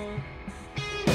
Bye.